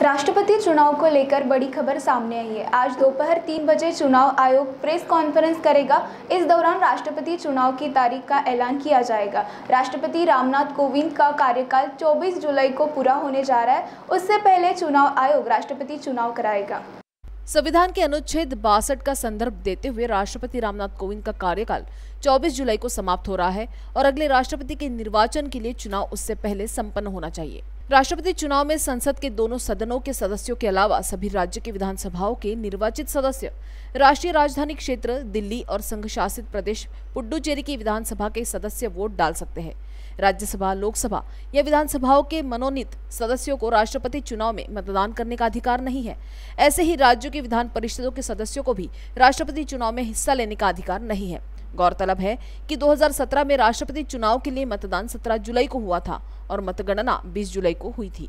राष्ट्रपति चुनाव को लेकर बड़ी खबर सामने आई है। आज दोपहर तीन बजे चुनाव आयोग प्रेस कॉन्फ्रेंस करेगा। इस दौरान राष्ट्रपति चुनाव की तारीख का ऐलान किया जाएगा। राष्ट्रपति रामनाथ कोविंद का कार्यकाल 24 जुलाई को पूरा होने जा रहा है। उससे पहले चुनाव आयोग राष्ट्रपति चुनाव कराएगा। संविधान के अनुच्छेद बासठ का संदर्भ देते हुए राष्ट्रपति रामनाथ कोविंद का कार्यकाल 24 जुलाई को समाप्त हो रहा है और अगले राष्ट्रपति के निर्वाचन के लिए चुनाव उससे पहले संपन्न होना चाहिए। राष्ट्रपति चुनाव में संसद के दोनों सदनों के सदस्यों के अलावा सभी राज्य के विधानसभाओं के निर्वाचित सदस्य, राष्ट्रीय राजधानी क्षेत्र, दिल्ली और संघ शासित प्रदेश, पुडुचेरी की विधानसभा के सदस्य वोट डाल सकते हैं। राज्यसभा, लोकसभा या विधानसभाओं के मनोनीत सदस्यों को राष्ट्रपति चुनाव में मतदान करने का अधिकार नहीं है। ऐसे ही राज्यों की विधान परिषदों के सदस्यों को भी राष्ट्रपति चुनाव में हिस्सा लेने का अधिकार नहीं है। गौरतलब है कि 2017 में राष्ट्रपति चुनाव के लिए मतदान 17 जुलाई को हुआ था। और मतगणना 20 जुलाई को हुई थी।